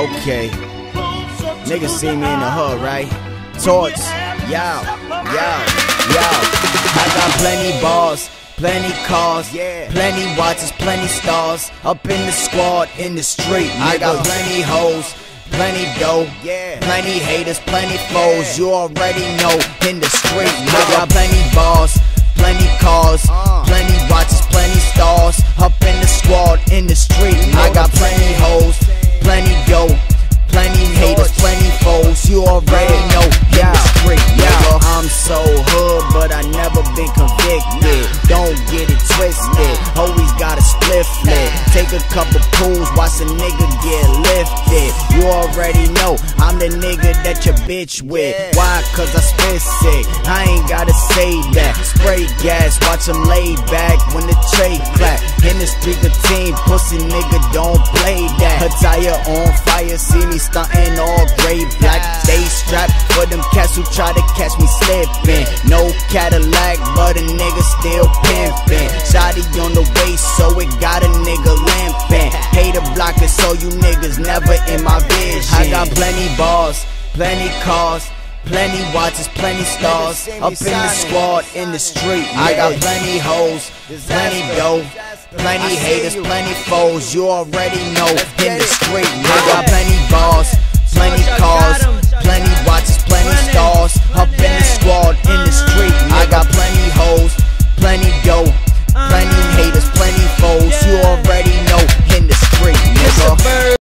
Okay. Niggas see me in the hood, right? Torch, yo, yo, yo. I got plenty balls, plenty cars, plenty watches, plenty stars. Up in the squad, in the street. I got plenty hoes. Plenty dough, plenty haters, plenty foes. You already know in the street. I got plenty balls, You already know in the street. Nigga, I'm so hood, but I never been convicted. Don't get it twisted. Always got a split lit. Take a couple pools, watch a nigga get lifted. You already know I'm the nigga that your bitch with. Why? Cause I spit sick. I ain't gotta say that. Spray gas, watch him lay back when the tray clap. The speaker team, pussy nigga don't play that. Attire on fire, see me stunting all gray black. They strapped for them cats who try to catch me slipping. No Cadillac, but a nigga still pimping. Shotty on the waist, so it got a nigga limping. Hater blocker, so you niggas never in my vision. I got plenty balls, plenty cars. Plenty watches, plenty stars. Up in the squad, in the street. I got plenty hoes, plenty dough, plenty haters, plenty foes. You already know in the street. I got plenty balls,